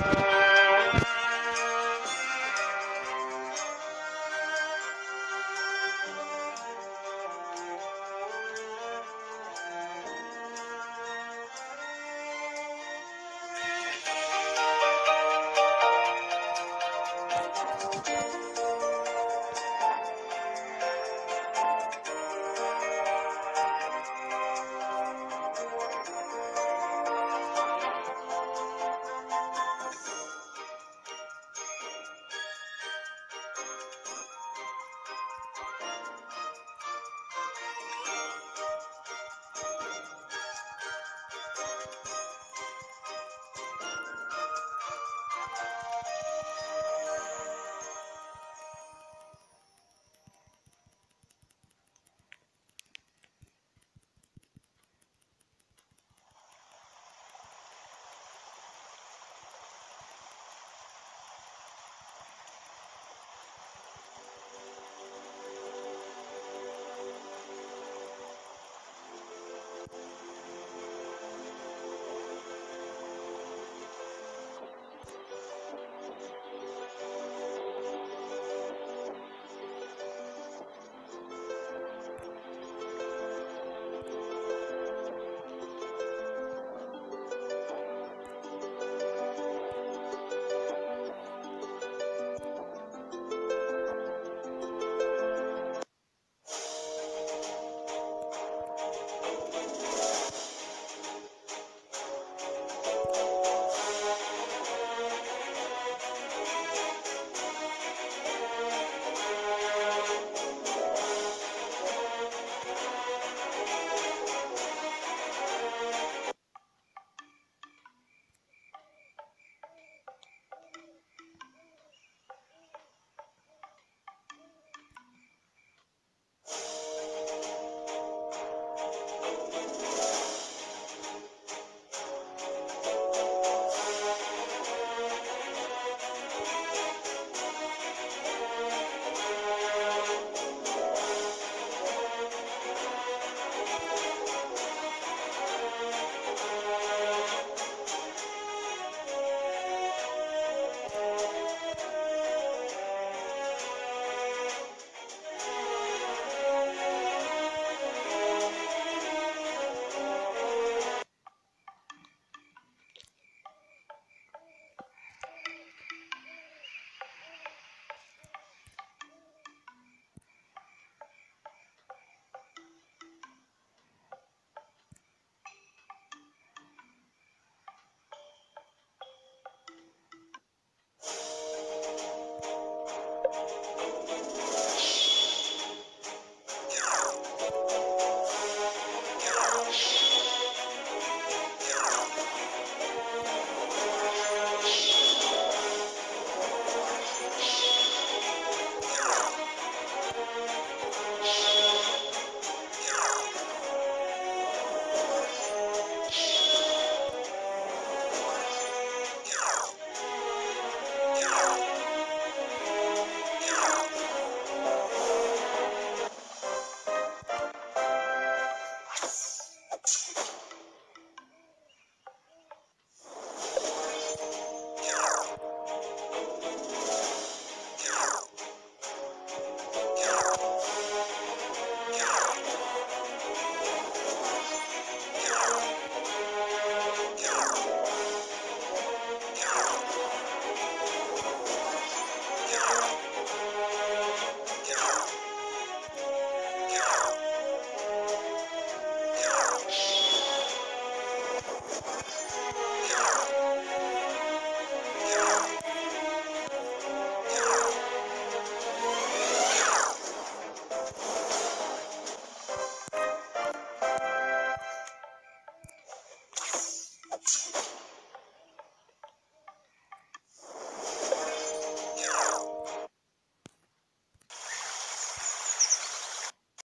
you